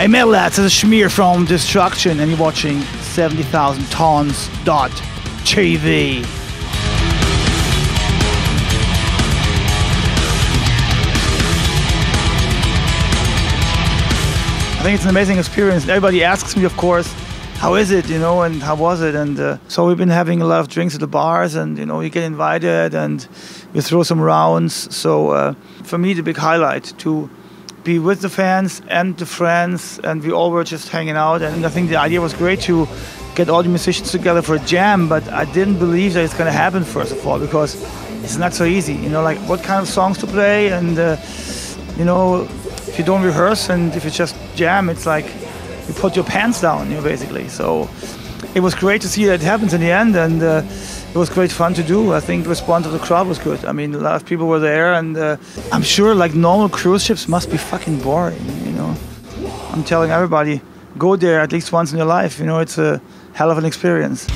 Hey metal lads, this is Schmier from Destruction and you're watching 70,000 tons dot TV. I think it's an amazing experience. Everybody asks me, of course, how is it, you know, and how was it? And uh, so we've been having a lot of drinks at the bars, and you know, you get invited, and we throw some rounds. So uh, for me, the big highlight to be with the fans and the friends, and we all were just hanging out. And I think the idea was great to get all the musicians together for a jam, but I didn't believe that it's going to happen first of all because it's not so easy. You know, like what kind of songs to play, and uh, you know, if you don't rehearse and if you just jam, it's like you put your pants down, you know, basically. So it was great to see that it happens in the end, and uh, it was great fun to do. I think the response of the crowd was good. I mean, a lot of people were there, and uh, I'm sure like normal cruise ships must be fucking boring, you know. I'm telling everybody, go there at least once in your life. You know, it's a hell of an experience.